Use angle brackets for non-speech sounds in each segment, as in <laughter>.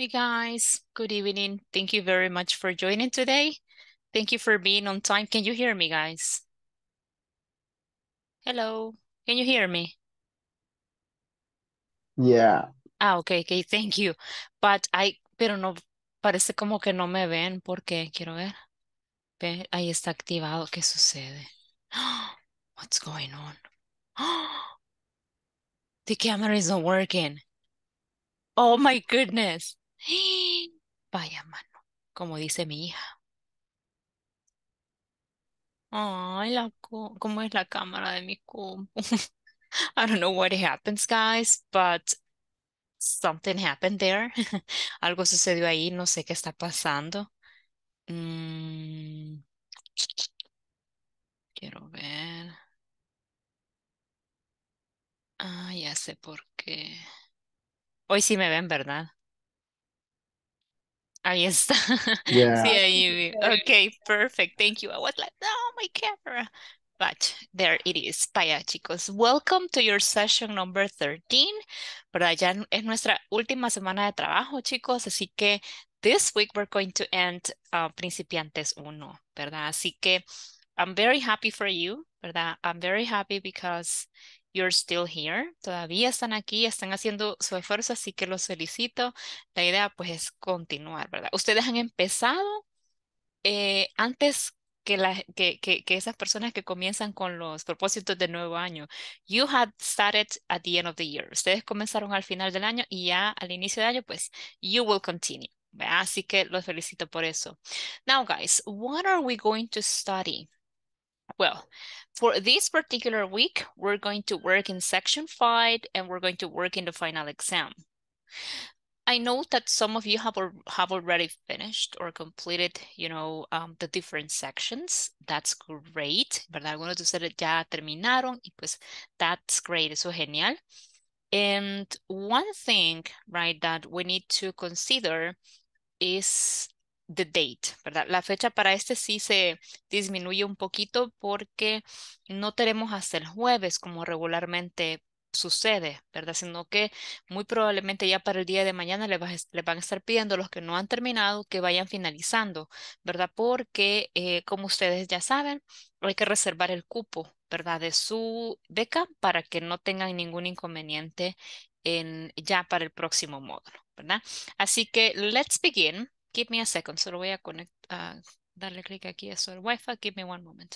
Hey guys, good evening. Thank you very much for joining today. Thank you for being on time. Can you hear me, guys? Hello, can you hear me? Yeah, Ah, ok, ok, thank you. But I, pero no, parece como que no me ven porque, quiero ver. Ve, ahí está activado. ¿Qué sucede? <gasps> What's going on? <gasps> The camera is not working. Oh my goodness. <gasps> Vaya mano, como dice mi hija. Ay, la ¿cómo es la cámara de mi compu? <laughs> I don't know what happens, guys, but something happened there. <laughs> Algo sucedió ahí, no sé qué está pasando. Mm, quiero ver. Ah, ya sé por qué. Hoy sí me ven, ¿verdad? Ahí está. <laughs> Sí, yeah, ahí vi. Okay, perfect. Thank you. I was like, no, my camera. But there it is. Vaya, chicos. Welcome to your session number 13. ¿Verdad? Ya es nuestra última semana de trabajo, chicos. Así que this week we're going to end uh, Principiantes 1, ¿verdad? Así que I'm very happy for you, ¿verdad? I'm very happy because you're still here. Todavía están aquí, están haciendo su esfuerzo, así que los felicito. La idea pues es continuar, ¿verdad? Ustedes han empezado eh, antes que, la, que, esas personas que comienzan con los propósitos de nuevo año. You had started at the end of the year. Ustedes comenzaron al final del año y ya al inicio del año pues you will continue. Así que los felicito por eso. Now guys, what are we going to study? Well, for this particular week, we're going to work in section five and we're going to work in the final exam. I know that some of you have, have already finished or completed, you know, um, the different sections. That's great, ¿verdad? Algunos de ustedes ya terminaron y pues that's great, eso es genial. And one thing, right, that we need to consider is the date, ¿verdad? La fecha para este sí se disminuye un poquito porque no tenemos hasta el jueves como regularmente sucede, ¿verdad? Sino que muy probablemente ya para el día de mañana le, van a estar pidiendo los que no han terminado que vayan finalizando, ¿verdad? Porque, eh, como ustedes ya saben, hay que reservar el cupo, ¿verdad? De su beca para que no tengan ningún inconveniente en, ya para el próximo módulo, ¿verdad? Así que, let's begin. Give me a second. Solo voy a conectar, darle clic aquí a su Wi-Fi. Give me one moment.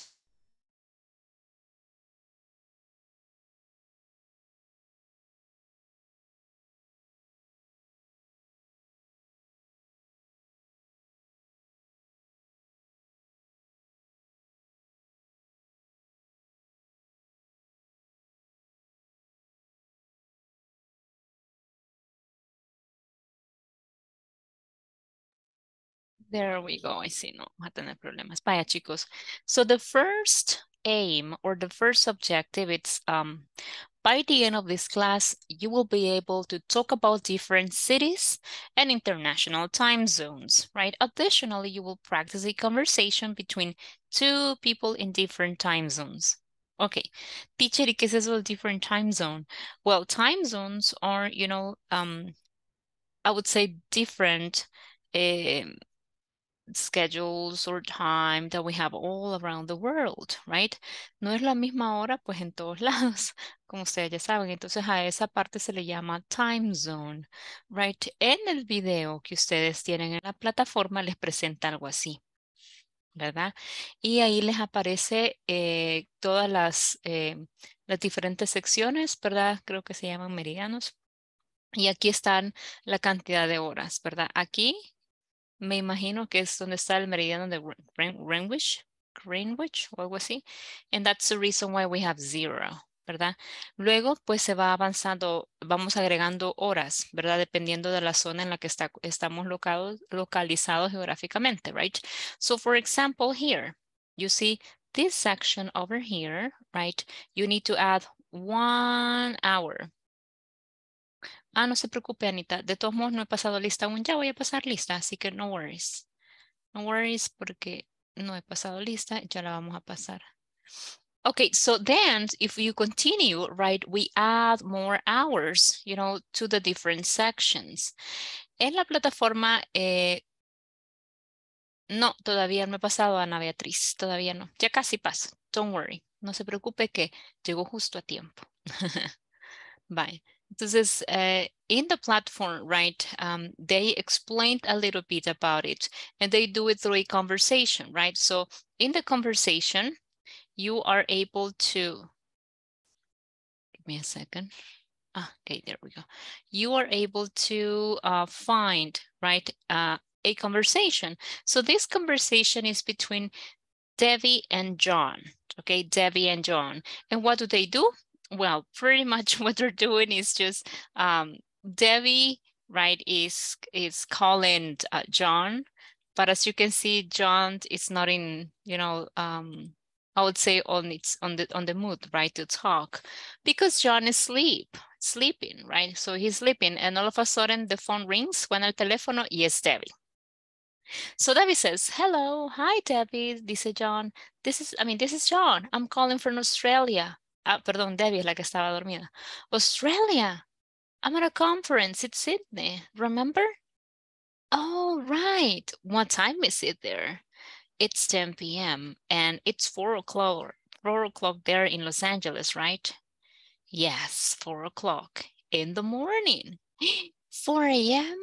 There we go. I see. No, va a tener problemas. Vaya, chicos. So the first aim or the first objective, it's um, by the end of this class, you will be able to talk about different cities and international time zones, right? Additionally, you will practice a conversation between two people in different time zones. Okay, teacher, ¿qué es eso different time zone? Well, time zones are, you know, um, I would say different um, schedules or time that we have all around the world, right? No es la misma hora, pues en todos <laughs> lados, como ustedes ya saben. Entonces a esa parte se le llama time zone, right? En el video que ustedes tienen en la plataforma les presenta algo así. ¿verdad? Y ahí les aparece eh, todas las, eh, las diferentes secciones, ¿verdad? Creo que se llaman meridianos. Y aquí están la cantidad de horas, ¿verdad? Aquí me imagino que es donde está el meridiano de Greenwich, Greenwich o algo así. And that's the reason why we have zero, ¿verdad? Luego, pues se va avanzando, vamos agregando horas, ¿verdad? Dependiendo de la zona en la que está, estamos localizados geográficamente, right? So, for example, here, you see this section over here, right? You need to add one hour, Ah, no se preocupe, Anita. De todos modos, no he pasado lista aún. Ya voy a pasar lista, así que no worries. No worries porque no he pasado lista. Ya la vamos a pasar. Okay, so then if you continue, right, we add more hours, you know, to the different sections. En la plataforma, eh, no, todavía no he pasado a Ana Beatriz, todavía no. Ya casi paso, don't worry. No se preocupe que llegó justo a tiempo. <laughs> Bye. Entonces, uh, in the platform, right, um, they explained a little bit about it and they do it through a conversation, right? So in the conversation, you are able to, give me a second. Ah, okay, there we go. You are able to uh, find, right, uh, a conversation. So this conversation is between Debbie and John, okay, Debbie and John. And what do they do? Well, pretty much <laughs> what they're doing is just um, Debbie, right, is is calling uh, John, but as you can see, John is not in, you know, um, I would say on its on the on the mood, right, to talk, because John is asleep, sleeping, right? So he's sleeping, and all of a sudden the phone rings. When el teléfono y es Debbie. So Debbie says, hello, hi Debbie, This is John. This is, I mean, this is John. I'm calling from Australia. Ah, perdón, Debbie es la que estaba dormida. Australia. I'm at a conference in Sydney, remember? Oh, right. What time is it there? It's 10 p.m. and it's 4 o'clock, 4 o'clock there in Los Angeles, right? Yes, 4 o'clock in the morning. <gasps> 4 a.m.?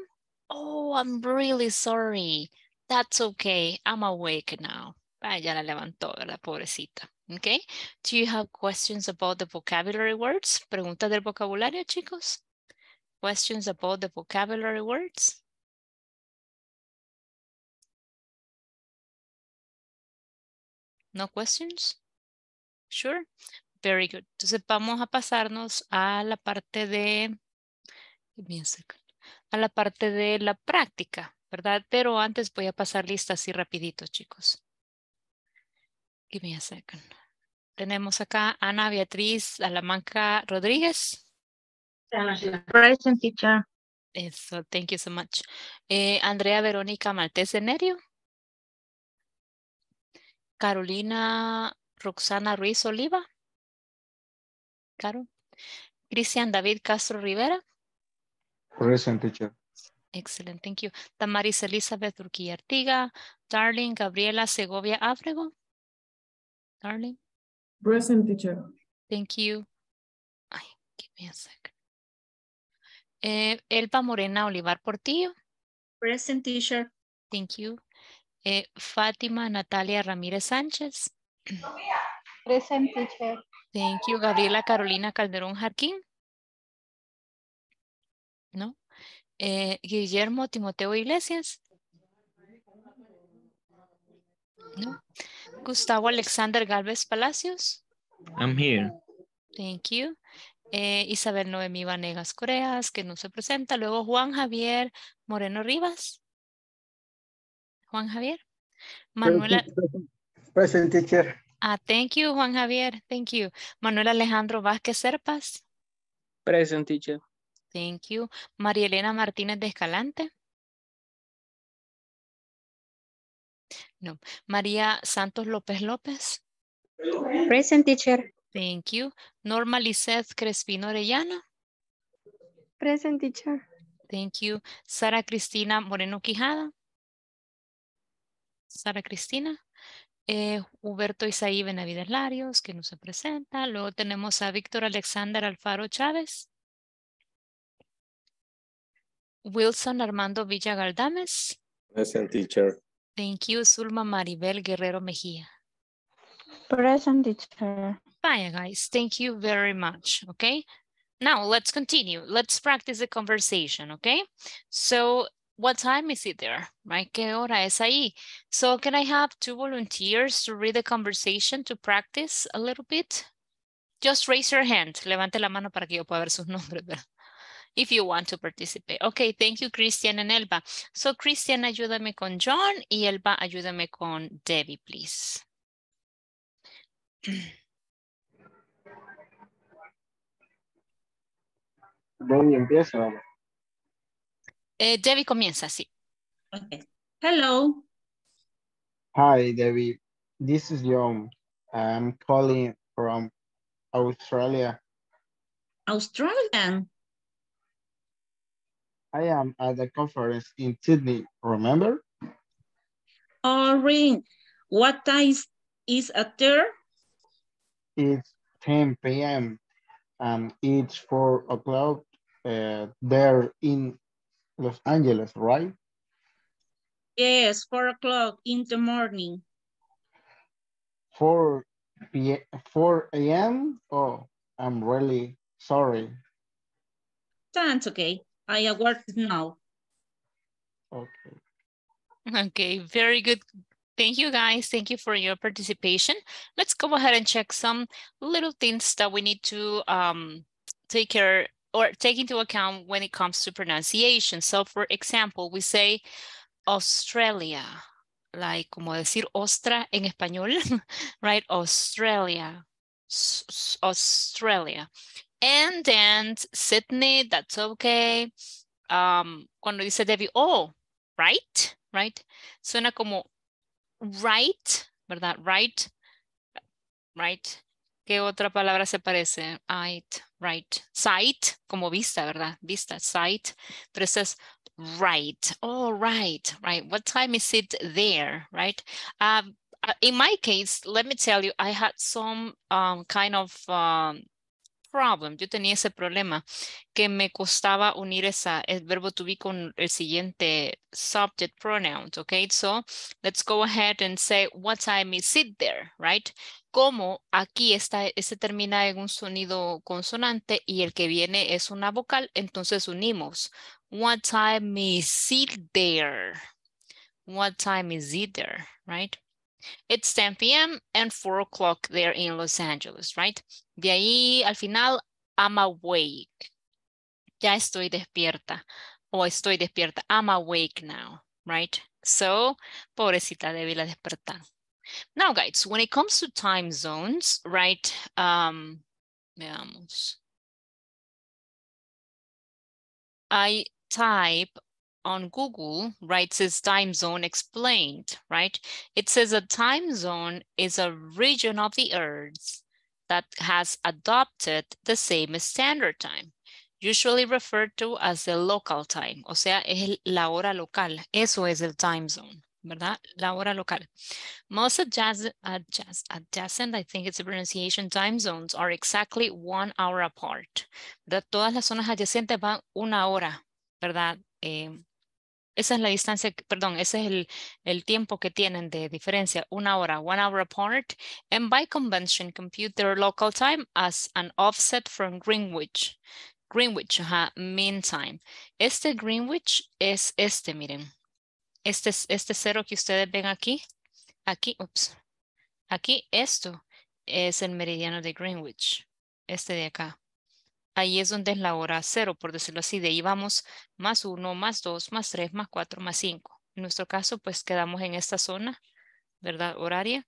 Oh, I'm really sorry. That's okay. I'm awake now. Ah, ya la levantó, la pobrecita. Okay. Do you have questions about the vocabulary words? Preguntas del vocabulario, chicos? Questions about the vocabulary words? No questions? Sure. Very good. Entonces vamos a pasarnos a la parte de... A la parte de la práctica, ¿verdad? Pero antes voy a pasar lista así rapidito, chicos. Give me a second. Tenemos acá Ana Beatriz Alamanca Rodríguez. Present teacher. Eso, thank you so much. Eh, Andrea Verónica Maltés de Nerio. Carolina Roxana Ruiz Oliva. Caro. Cristian David Castro Rivera. Present teacher. Excellent, thank you. Damaris Elizabeth Urquilla Artiga, Darling Gabriela Segovia Ábrego. Darling. Present teacher. Thank you. Ay, give me a second. Eh, Elba Morena Olivar Portillo. Present teacher. Thank you. Eh, Fátima Natalia Ramírez Sánchez. Present teacher. Thank you. Gabriela Carolina Calderón Jarquín. ¿No? Eh, Guillermo Timoteo Iglesias. ¿No? Gustavo Alexander Galvez Palacios. I'm here. Thank you. Eh, Isabel Noemí Vanegas Coreas, que no se presenta. Luego Juan Javier Moreno Rivas. Juan Javier. Manuela. Present teacher. Ah, thank you, Juan Javier. Thank you. Manuel Alejandro Vázquez Serpas. Present teacher. Thank you. María Elena Martínez de Escalante. No. María Santos López López. Present teacher. Thank you. Norma Lizeth Crespino Orellana. Present teacher. Thank you. Sara Cristina Moreno Quijada. Sara Cristina. Eh, Huberto Isaí Benavides Larios, que no se presenta. Luego tenemos a Víctor Alexander Alfaro Chávez. Wilson Armando Villa Galdames. Present teacher. Thank you. Zulma Maribel Guerrero Mejía. Present teacher. Bye, guys. Thank you very much. Okay. Now let's continue. Let's practice the conversation. Okay. So what time is it there? Right? ¿Qué hora es ahí? So can I have two volunteers to read the conversation to practice a little bit? Just raise your hand. Levante la mano para que yo pueda ver sus <laughs> nombres. ¿verdad? If you want to participate. Okay, thank you, Christian and Elba. So Christian, ayúdame con John y Elba, ayúdame con Debbie, please. Debbie empieza. Eh, Debbie comienza, sí. Okay. Hello. Hi, Debbie. This is John. I'm calling from Australia. Australian. I am at the conference in Sydney, remember? Oh, ring. What time is at there? It's 10 p.m. and it's 4 o'clock uh, there in Los Angeles, right? Yes, four o'clock in the morning. 4 p 4 a.m. Oh, I'm really sorry. That's okay. I at work now. Okay. Okay, very good. Thank you guys. Thank you for your participation. Let's go ahead and check some little things that we need to um, take care or take into account when it comes to pronunciation. So for example, we say Australia, like como decir ostra en español, <laughs> right? Australia, S- S- Australia. And then Sydney, that's okay. Um, cuando dice Debbie, oh, right, right? Suena como right, ¿verdad? Right, right. ¿Qué otra palabra se parece? Right, right. Sight, como vista, ¿verdad? Vista, sight. Pero es right. Oh, right, right. What time is it there, right? Um, uh, in my case, let me tell you, I had some um, kind of um, problem. Yo tenía ese problema que me costaba unir esa, el verbo to be con el siguiente subject pronoun, okay? So let's go ahead and say, what time is it there, right? Como aquí está, este termina en un sonido consonante y el que viene es una vocal, entonces unimos. What time is it there? What time is it there, right? It's 10 p.m. and 4 o'clock there in Los Angeles, right? De ahí al final, I'm awake. Ya estoy despierta. O estoy despierta. I'm awake now, right? So, pobrecita débil a despertar. Now, guys, when it comes to time zones, right? Um, veamos. I type on Google, right, says time zone explained, right? It says a time zone is a region of the earth that has adopted the same standard time, usually referred to as the local time, o sea, es la hora local. Eso es el time zone, ¿verdad? La hora local. Most adjacent, adjacent, adjacent, I think it's a pronunciation, time zones are exactly one hour apart. ¿verdad? Todas las zonas adyacentes van una hora, ¿verdad? Eh, esa es la distancia, perdón, ese es el, el tiempo que tienen de diferencia, una hora, one hour apart, and by convention compute their local time as an offset from Greenwich. Greenwich, mean time. Este Greenwich es este, miren. Este, este cero que ustedes ven aquí, aquí, ups, aquí, esto es el meridiano de Greenwich, este de acá. Ahí es donde es la hora cero, por decirlo así. De ahí vamos más uno, más dos, más tres, más cuatro, más cinco. En nuestro caso, pues quedamos en esta zona, ¿verdad? Horaria.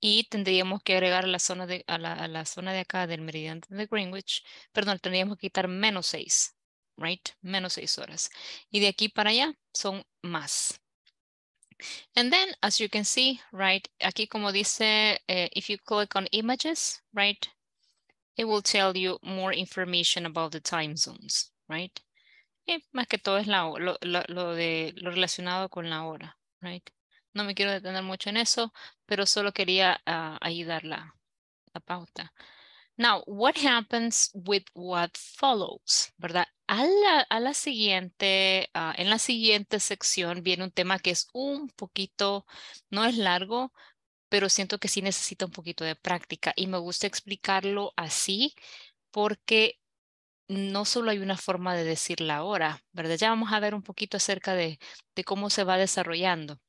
Y tendríamos que agregar la zona de, a, la, zona de acá del meridiano de Greenwich. Perdón, tendríamos que quitar menos seis, right? Menos seis horas. Y de aquí para allá son más. And then, as you can see, right, aquí como dice, uh, if you click on images, right, it will tell you more information about the time zones, right? Y más que todo es la, lo, lo, de, lo relacionado con la hora, right? No me quiero detener mucho en eso, pero solo quería uh, ayudar la, la pauta. Now, what happens with what follows, ¿verdad? A la, a la siguiente, uh, en la siguiente sección viene un tema que es un poquito, no es largo, pero siento que sí necesita un poquito de práctica y me gusta explicarlo así porque no solo hay una forma de decir la hora, ¿verdad? Ya vamos a ver un poquito acerca de, de cómo se va desarrollando.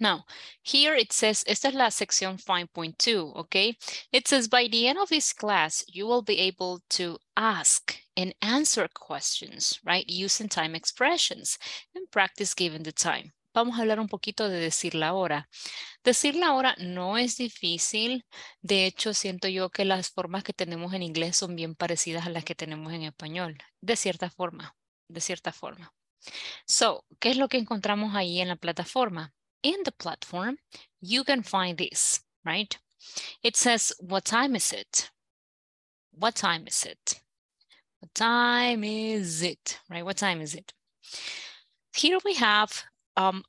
Now, here it says, esta es la sección 5.2, okay? It says, by the end of this class, you will be able to ask and answer questions, right? Using time expressions and practice given the time. Vamos a hablar un poquito de decir la hora. Decir la hora no es difícil. De hecho, siento yo que las formas que tenemos en inglés son bien parecidas a las que tenemos en español. De cierta forma, de cierta forma. So, ¿qué es lo que encontramos ahí en la plataforma? In the platform, you can find this, right? It says, what time is it? What time is it? What time is it? Right? What time is it? Here we have um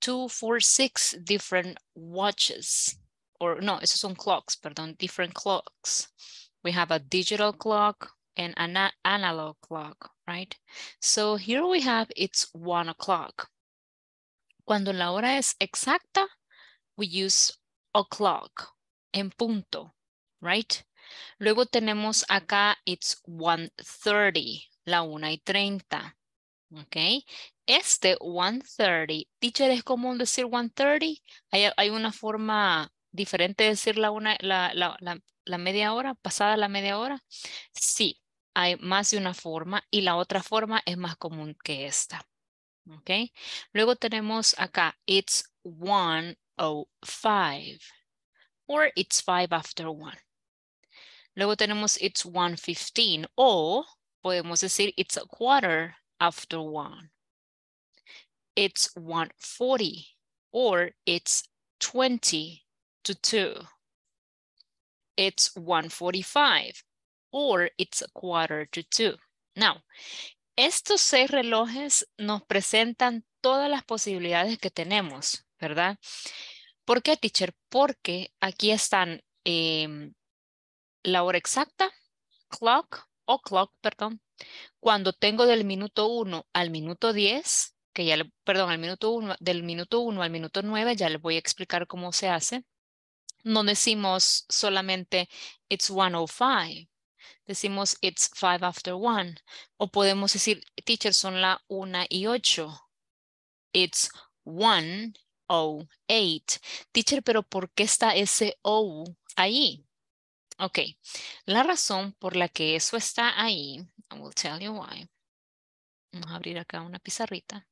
two, four, six different watches. Or no, esos on clocks, perdón, different clocks. We have a digital clock and an analog clock, right? So here we have it's one o'clock. Cuando la hora es exacta, we use o'clock, en punto, right? Luego tenemos acá, it's 1.30, la una y treinta, ¿ok? Este 1.30, teacher, ¿es común decir 1.30? ¿Hay, hay una forma diferente de decir la, una, la, la, la, media hora, pasada la media hora? Sí, hay más de una forma y la otra forma es más común que esta. ¿Ok? Luego tenemos acá, it's 1.05 or it's 5 after 1. Luego tenemos it's 1.15 o podemos decir it's a quarter after 1. It's 1.40 or it's 20 to 2. It's 1.45 or it's a quarter to 2. Now, estos seis relojes nos presentan todas las posibilidades que tenemos, ¿verdad? ¿Por qué, teacher? Porque aquí están em, la hora exacta, clock o clock, perdón. Cuando tengo del minuto 1 al minuto 10, que ya le, perdón, al minuto 1, del minuto 1 al minuto 9, ya les voy a explicar cómo se hace. No decimos solamente it's 105 decimos it's five after one. O podemos decir, teacher, son la una y ocho. It's one o eight. Teacher, pero ¿por qué está ese O ahí? Ok, la razón por la que eso está ahí, I will tell you why. Vamos a abrir acá una pizarrita.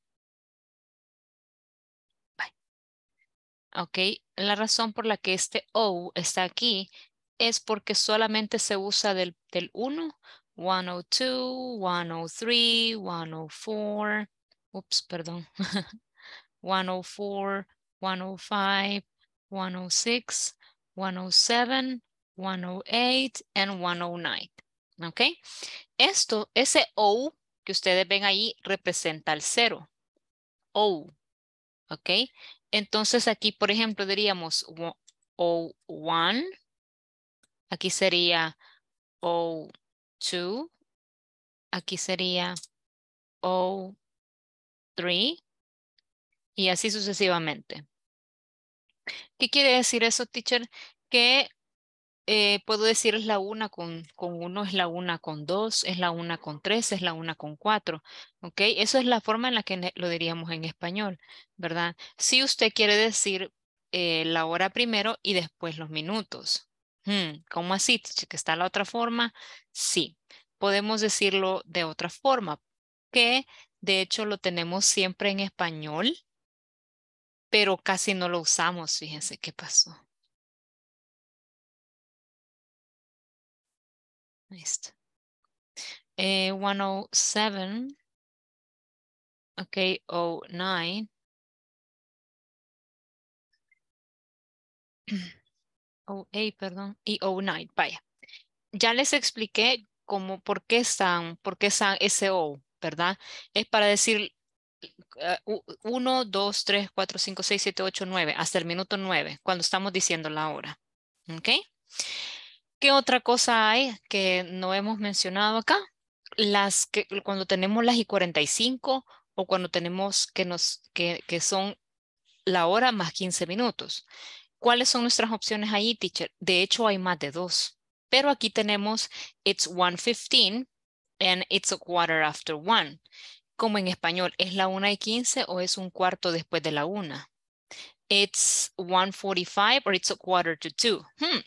Ok, la razón por la que este O está aquí es porque solamente se usa del, del 1, 102, 103, 104, ups, perdón, 104, 105, 106, 107, 108 and 109. ¿Ok? Esto, ese O que ustedes ven ahí representa el cero. O. ¿Ok? Entonces aquí, por ejemplo, diríamos O1, Aquí sería O2. Aquí sería O3. Y así sucesivamente. ¿Qué quiere decir eso, teacher? Que eh, puedo decir es la una con, con uno, es la una con dos, es la una con tres, es la una con cuatro. ¿Ok? Eso es la forma en la que lo diríamos en español, ¿verdad? Si usted quiere decir eh, la hora primero y después los minutos. Hmm, ¿Cómo así? ¿Que está la otra forma? Sí, podemos decirlo de otra forma, que de hecho lo tenemos siempre en español, pero casi no lo usamos. Fíjense qué pasó. Está. Eh, 107. Ok, 09. <clears throat> O8, perdón, y O9, vaya. Ya les expliqué cómo, por qué están, por qué están ese O, ¿verdad? Es para decir 1, 2, 3, 4, 5, 6, 7, 8, 9, hasta el minuto 9, cuando estamos diciendo la hora. ¿Ok? ¿Qué otra cosa hay que no hemos mencionado acá? Las que cuando tenemos las y 45 o cuando tenemos que, nos, que, que son la hora más 15 minutos. ¿Cuáles son nuestras opciones ahí, teacher? De hecho, hay más de dos. Pero aquí tenemos it's 1.15 and it's a quarter after one. Como en español, ¿es la 1 y 15 o es un cuarto después de la 1? It's 1.45 or it's a quarter to two. Hmm.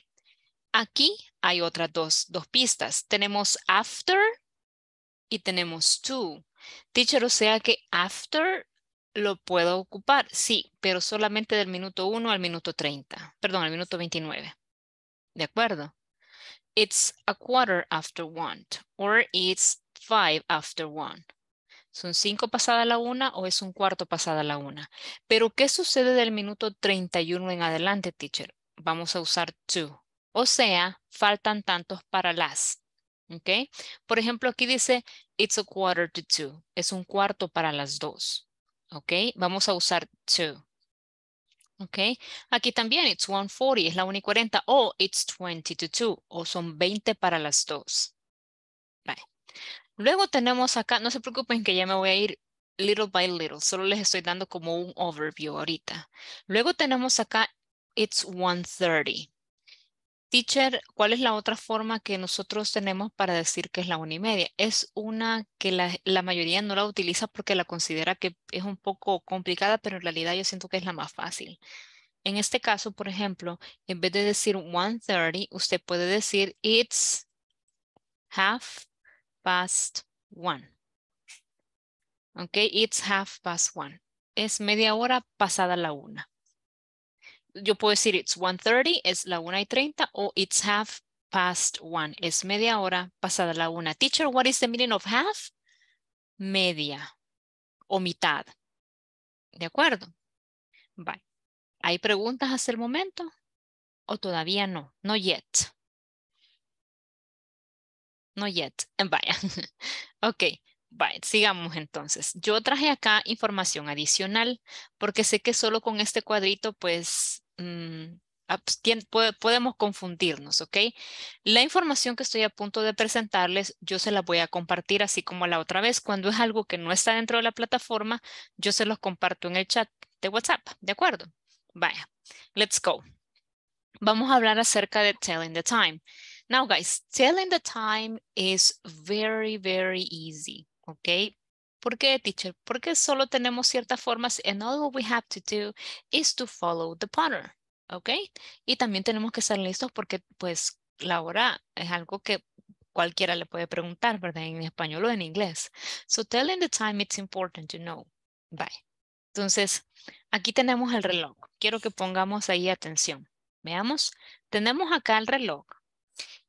Aquí hay otras dos, dos pistas. Tenemos after y tenemos to. Teacher, o sea que after lo puedo ocupar, sí, pero solamente del minuto 1 al minuto 30, perdón, al minuto 29. ¿De acuerdo? It's a quarter after one or it's five after one. ¿Son cinco pasada la una o es un cuarto pasada la una? Pero ¿qué sucede del minuto 31 en adelante, teacher? Vamos a usar to. O sea, faltan tantos para las. ¿Ok? Por ejemplo, aquí dice, it's a quarter to two. Es un cuarto para las dos. ¿Ok? Vamos a usar two. ¿Ok? Aquí también, it's 140, es la 1 y 40. O it's 20 to two. O son 20 para las dos. Luego tenemos acá, no se preocupen que ya me voy a ir little by little. Solo les estoy dando como un overview ahorita. Luego tenemos acá, it's 130. Teacher, ¿cuál es la otra forma que nosotros tenemos para decir que es la una y media? Es una que la, mayoría no la utiliza porque la considera que es un poco complicada, pero en realidad yo siento que es la más fácil. En este caso, por ejemplo, en vez de decir 1.30, usted puede decir it's half past one. Ok, it's half past one. Es media hora pasada la una yo puedo decir it's 1.30, es la 1 y 30, o it's half past one, es media hora pasada la una. Teacher, what is the meaning of half? Media o mitad. ¿De acuerdo? Bye. ¿Hay preguntas hasta el momento? ¿O todavía no? No yet. No yet. <laughs> Vaya. ok. Vale, sigamos entonces. Yo traje acá información adicional porque sé que solo con este cuadrito pues mm, podemos confundirnos, ¿ok? La información que estoy a punto de presentarles, yo se la voy a compartir así como la otra vez. Cuando es algo que no está dentro de la plataforma, yo se los comparto en el chat de WhatsApp, ¿de acuerdo? Vaya, let's go. Vamos a hablar acerca de telling the time. Now, guys, telling the time is very, very easy. ¿ok? ¿Por qué, teacher? Porque solo tenemos ciertas formas and all we have to do is to follow the pattern, ¿ok? Y también tenemos que estar listos porque pues la hora es algo que cualquiera le puede preguntar, ¿verdad? En español o en inglés. So telling the time, it's important to know. Bye. Entonces, aquí tenemos el reloj. Quiero que pongamos ahí atención. Veamos. Tenemos acá el reloj.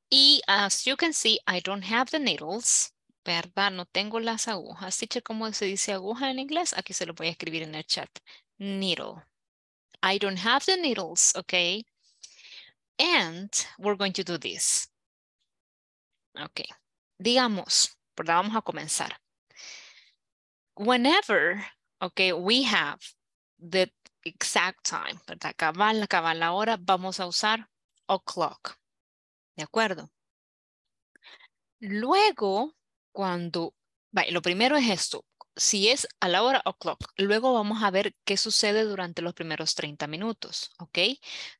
Y as you can see, I don't have the needles. ¿Verdad? No tengo las agujas. Teacher, ¿cómo se dice aguja en inglés? Aquí se lo voy a escribir en el chat. Needle. I don't have the needles, okay? And we're going to do this. Okay. Digamos, ¿verdad? Vamos a comenzar. Whenever, okay, we have the exact time, ¿verdad? Cabal, cabal la hora, vamos a usar o'clock. ¿De acuerdo? Luego, cuando, lo primero es esto, si es a la hora o'clock, luego vamos a ver qué sucede durante los primeros 30 minutos, ¿ok?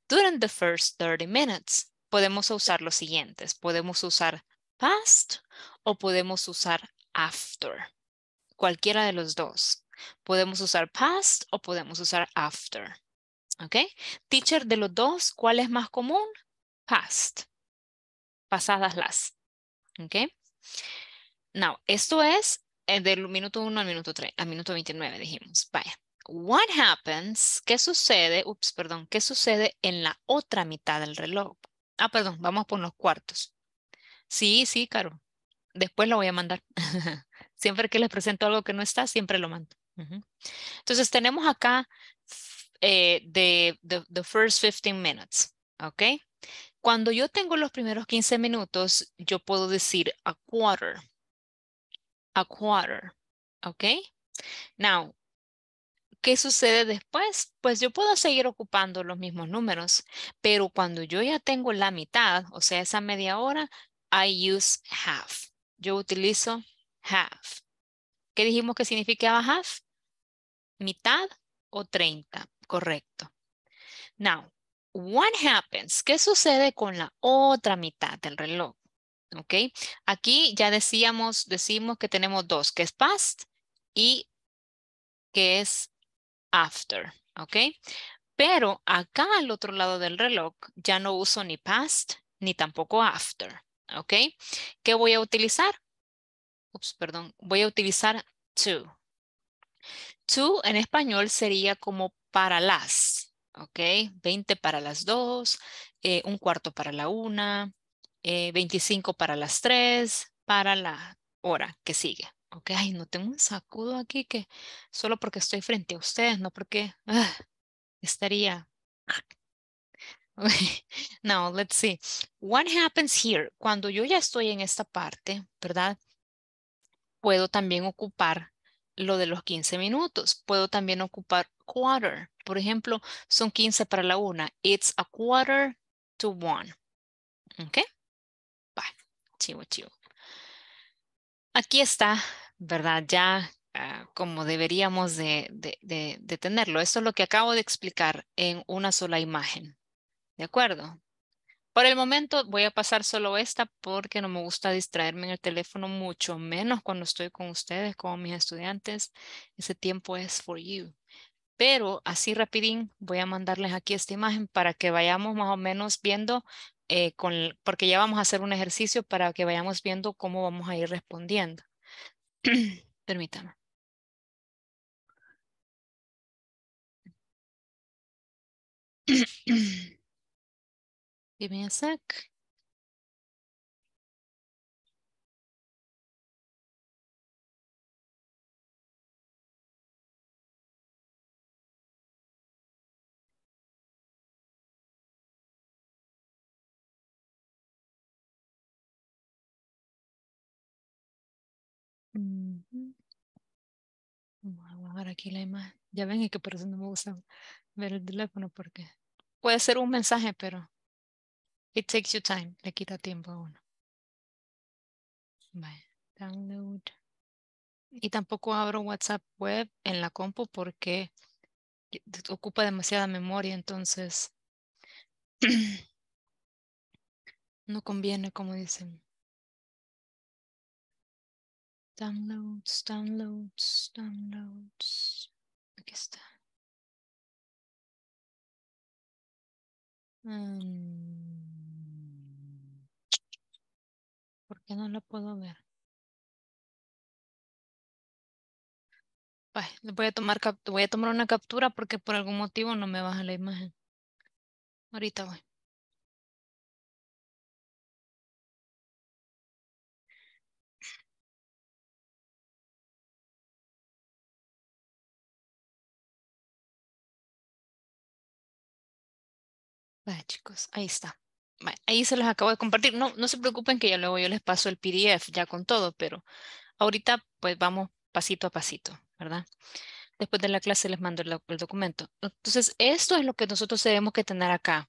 Durante the first 30 minutes podemos usar los siguientes, podemos usar past o podemos usar after, cualquiera de los dos. Podemos usar past o podemos usar after, ¿ok? Teacher, de los dos, ¿cuál es más común? Past, pasadas las, ¿ok? Now, esto es eh, del minuto 1 al minuto 3, al minuto 29, dijimos. Vaya. What happens? ¿Qué sucede? Ups, perdón. ¿Qué sucede en la otra mitad del reloj? Ah, perdón, vamos por los cuartos. Sí, sí, Caro. Después lo voy a mandar. <laughs> siempre que les presento algo que no está, siempre lo mando. Entonces tenemos acá eh, the, the first 15 minutes. ¿Ok? Cuando yo tengo los primeros 15 minutos, yo puedo decir a quarter a quarter. ¿Ok? Now, ¿qué sucede después? Pues yo puedo seguir ocupando los mismos números, pero cuando yo ya tengo la mitad, o sea, esa media hora, I use half. Yo utilizo half. ¿Qué dijimos que significaba half? Mitad o 30. Correcto. Now, what happens? ¿Qué sucede con la otra mitad del reloj? ¿Ok? Aquí ya decíamos, decimos que tenemos dos, que es past y que es after, ¿ok? Pero acá al otro lado del reloj ya no uso ni past ni tampoco after, ¿ok? ¿Qué voy a utilizar? Ups, perdón, voy a utilizar to. To en español sería como para las, ¿ok? 20 para las dos, eh, un cuarto para la una, 25 eh, para las 3, para la hora que sigue. Ok, ay, no tengo un sacudo aquí que solo porque estoy frente a ustedes, no porque ah, estaría. <laughs> Now, let's see. What happens here? Cuando yo ya estoy en esta parte, ¿verdad? Puedo también ocupar lo de los 15 minutos. Puedo también ocupar quarter. Por ejemplo, son 15 para la una. It's a quarter to one. ¿Ok? Chivo, chivo. Aquí está, ¿verdad? Ya ah, como deberíamos de, de, de, tenerlo. Esto es lo que acabo de explicar en una sola imagen. ¿De acuerdo? Por el momento voy a pasar solo esta porque no me gusta distraerme en el teléfono mucho, menos cuando estoy con ustedes, con mis estudiantes. Ese tiempo es for you. Pero así rapidín voy a mandarles aquí esta imagen para que vayamos más o menos viendo, eh, con, porque ya vamos a hacer un ejercicio para que vayamos viendo cómo vamos a ir respondiendo. <clears throat> Permítame. <clears throat> Give me a sec. Vamos a bajar aquí la imagen. Ya ven que por eso no me gusta ver el teléfono porque puede ser un mensaje, pero it takes you time. Le quita tiempo a uno. Vaya, download. Y tampoco abro WhatsApp web en la compu porque ocupa demasiada memoria, entonces <clears throat> no conviene, como dicen. Downloads, downloads, downloads. Aquí está. Mm. ¿Por qué no la puedo ver? Voy a tomar voy a tomar una captura porque por algún motivo no me baja la imagen. Ahorita voy. Chicos, ahí está. Ahí se los acabo de compartir. No, no se preocupen que ya luego yo les paso el PDF ya con todo, pero ahorita pues vamos pasito a pasito, ¿verdad? Después de la clase les mando el, el documento. Entonces, esto es lo que nosotros tenemos que tener acá,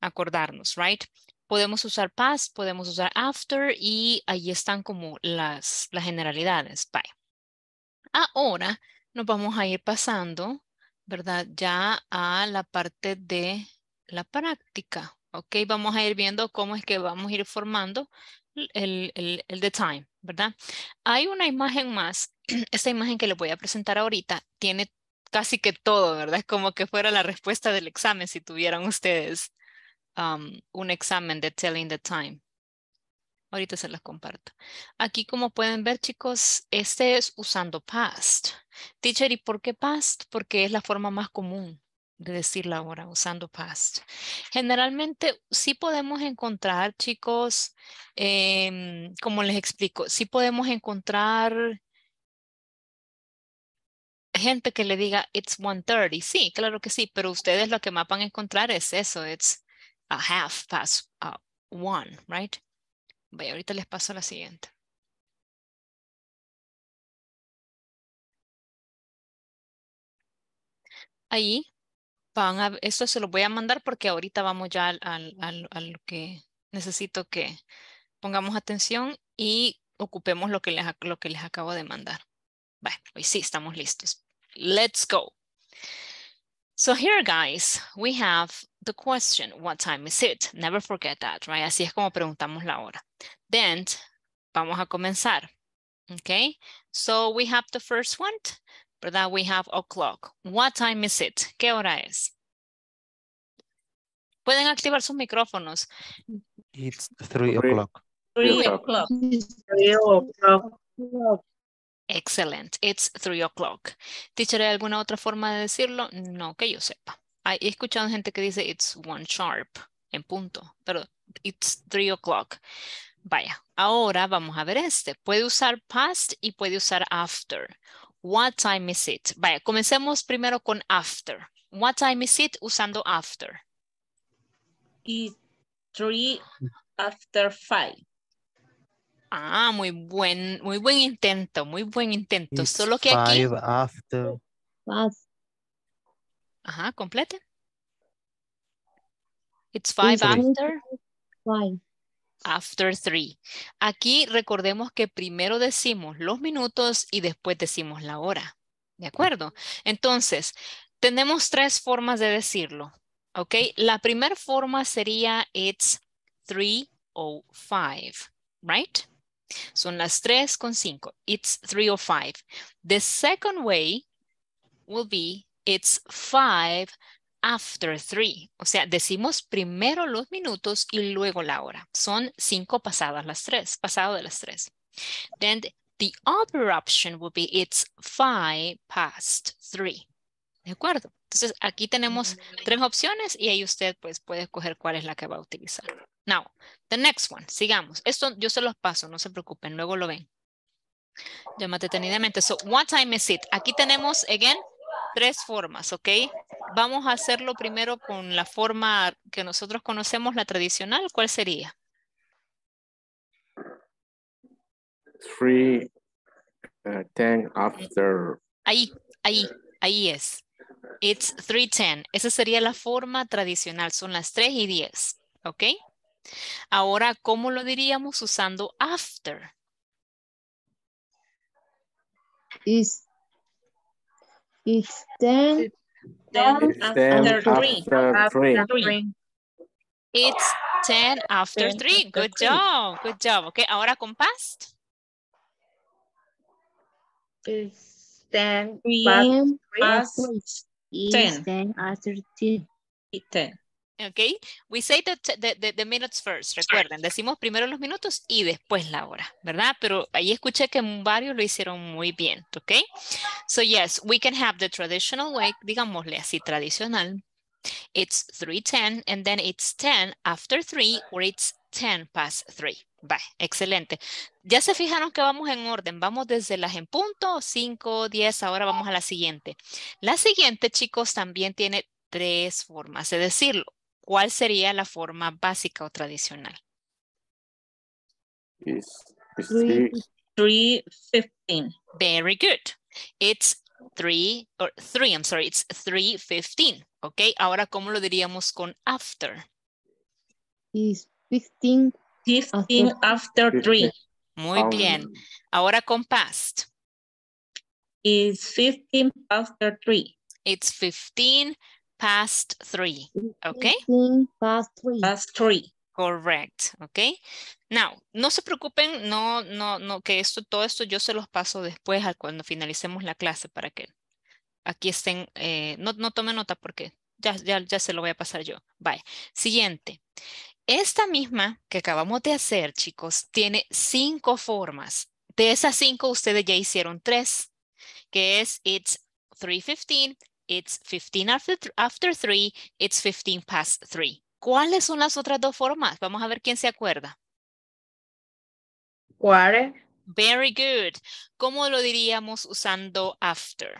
acordarnos, right? Podemos usar past, podemos usar after y ahí están como las, las generalidades. Bye. Ahora nos vamos a ir pasando, ¿verdad? Ya a la parte de la práctica, ¿ok? Vamos a ir viendo cómo es que vamos a ir formando el, el, el the time, ¿verdad? Hay una imagen más, <clears throat> esta imagen que les voy a presentar ahorita tiene casi que todo, ¿verdad? Es como que fuera la respuesta del examen si tuvieran ustedes um, un examen de telling the time. Ahorita se las comparto. Aquí como pueden ver chicos, este es usando past. Teacher, ¿y por qué past? Porque es la forma más común de decirla ahora, usando past. Generalmente sí podemos encontrar, chicos, em, como les explico, sí podemos encontrar gente que le diga it's 1.30. Sí, claro que sí, pero ustedes lo que más van a encontrar es eso, it's a half past uh, one, right? Vaya, ahorita les paso la siguiente. Ahí van a, esto se lo voy a mandar porque ahorita vamos ya al, al, al- a lo que necesito que pongamos atención y ocupemos lo que les, lo que les acabo de mandar. Bueno, hoy sí estamos listos. Let's go. So here, guys, we have the question, what time is it? Never forget that, right? Así es como preguntamos la hora. Then, vamos a comenzar. Okay, so we have the first one, ¿verdad? We have o'clock. What time is it? ¿Qué hora es? Pueden activar sus micrófonos. It's three o'clock. Three o'clock. Excelente. It's three o'clock. Teacher, ¿hay alguna otra forma de decirlo? No, que yo sepa. He escuchado gente que dice it's one sharp, en punto, pero it's three o'clock. Vaya, ahora vamos a ver este. Puede usar past y puede usar after. What time is it? Vaya, comencemos primero con after. What time is it usando after? is three after five. Ah, muy buen, muy buen intento, muy buen intento. It's Solo que aquí, five after. Five. ajá, complete. It's five It's after, Five. After three. Aquí recordemos que primero decimos los minutos y después decimos la hora. ¿De acuerdo? Entonces, tenemos tres formas de decirlo. ¿Ok? La primera forma sería it's 305, right? Son las 3 con 5. It's 305. The second way will be it's 5 after 3. O sea, decimos primero los minutos y luego la hora. Son 5 pasadas las 3, pasado de las 3. Then the other option would be it's 5 past 3. ¿De acuerdo? Entonces, aquí tenemos tres opciones y ahí usted pues puede escoger cuál es la que va a utilizar. Now, the next one, sigamos. Esto yo se los paso, no se preocupen, luego lo ven. Llámate detenidamente. So, what time is it? Aquí tenemos, again, tres formas, ¿ok? Vamos a hacerlo primero con la forma que nosotros conocemos, la tradicional. ¿Cuál sería? three, uh, ten after, Ahí, ahí, ahí es. It's 3.10. Esa sería la forma tradicional. Son las 3 y 10. ¿Ok? Ahora, ¿cómo lo diríamos usando after? Is it's it's ten after three. It's ten after three. Good job. Good job. Okay, ahora con past. It's ten past three. Ten after three. Ten. Okay, we say the, the, the, minutes first, recuerden, decimos primero los minutos y después la hora, ¿verdad? Pero ahí escuché que varios lo hicieron muy bien, ¿ok? So yes, we can have the traditional way, digámosle así, tradicional. It's 3.10 and then it's 10 after 3 or it's 10 past 3. Bye, excelente. Ya se fijaron que vamos en orden, vamos desde las en punto, 5, 10, ahora vamos a la siguiente. La siguiente, chicos, también tiene tres formas de decirlo. ¿Cuál sería la forma básica o tradicional? Is, is Three. three, Three fifteen. Very good. It's 3, or 3, I'm sorry, it's 3.15. ¿Ok? Ahora, ¿cómo lo diríamos con after? Is fifteen Fifteen after three. Muy Um, bien. Ahora con past. Is fifteen after three. It's 15 past 3. Okay. Past three. Past three. Correct, ¿ok? Now, no se preocupen, no, no, no, que esto, todo esto yo se los paso después al cuando finalicemos la clase para que aquí estén, eh, no, no tome nota porque ya, ya, ya se lo voy a pasar yo. Bye. Siguiente. Esta misma que acabamos de hacer, chicos, tiene cinco formas. De esas cinco, ustedes ya hicieron tres, que es it's 3.15, it's 15 after, th after 3, it's 15 past 3. ¿Cuáles son las otras dos formas? Vamos a ver quién se acuerda. Quarter. Very good. ¿Cómo lo diríamos usando after?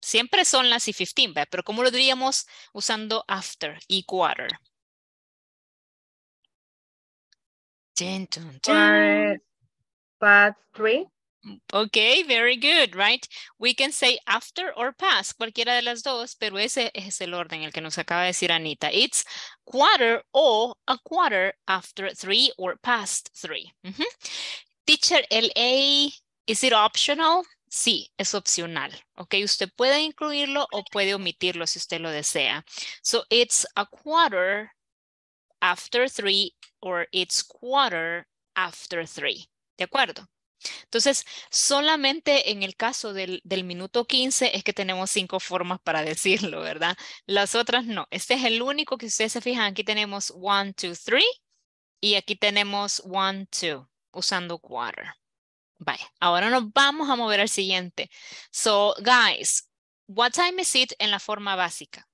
Siempre son las y 15, ¿verdad? pero ¿cómo lo diríamos usando after y quarter? Quarter past 3. Ok, very good, right? We can say after or past, cualquiera de las dos, pero ese es el orden, el que nos acaba de decir Anita. It's quarter o a quarter after three or past three. Mm -hmm. Teacher LA, is it optional? Sí, es opcional. Ok, usted puede incluirlo o puede omitirlo si usted lo desea. So it's a quarter after three or it's quarter after three. ¿De acuerdo? Entonces, solamente en el caso del, del minuto 15 es que tenemos cinco formas para decirlo, ¿verdad? Las otras no. Este es el único que ustedes se fijan. Aquí tenemos one, two, three. Y aquí tenemos one, two, usando quarter. Vaya, ahora nos vamos a mover al siguiente. So, guys, what time is it en la forma básica?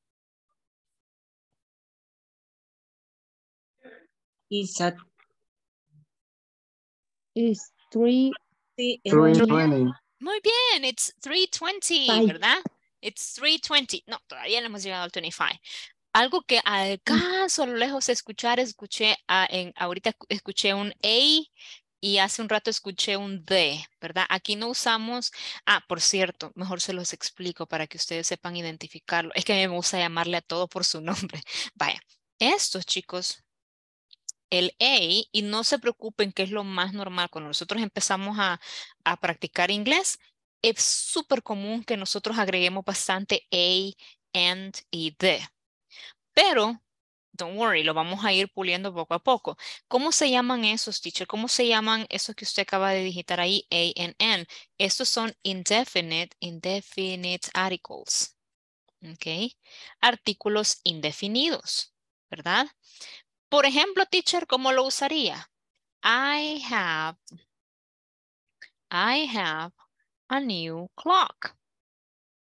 Is at Is three three Three Twenty. twenty. Muy bien, it's 320, Five. ¿verdad? It's 320. No, todavía no hemos llegado al 25. Algo que acaso a lo lejos escuchar, escuché, a- en, ahorita escu- escuché un A y hace un rato escuché un D, ¿verdad? Aquí no usamos, ah, por cierto, mejor se los explico para que ustedes sepan identificarlo. Es que a mí me gusta llamarle a todo por su nombre. <laughs> Vaya, estos chicos, el A, y no se preocupen que es lo más normal cuando nosotros empezamos a, a practicar inglés, es súper común que nosotros agreguemos bastante A, and y the. Pero, don't worry, lo vamos a ir puliendo poco a poco. ¿Cómo se llaman esos, teacher? ¿Cómo se llaman esos que usted acaba de digitar ahí, A and N? Estos son indefinite, indefinite articles. ¿Ok? Artículos indefinidos, ¿verdad? Por ejemplo, teacher, ¿cómo lo usaría? I have, I have a new clock.